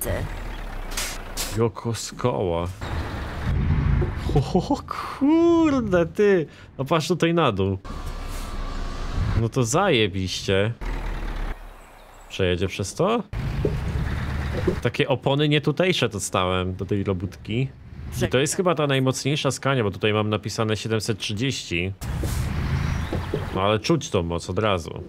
Ty. Joko skoła. O kurde, ty. No patrz tutaj na dół. No to zajebiście. Przejedzie przez to? Takie opony nie tutejsze dostałem do tej robótki. I to jest chyba ta najmocniejsza skania, bo tutaj mam napisane 730. No ale czuć tą moc od razu.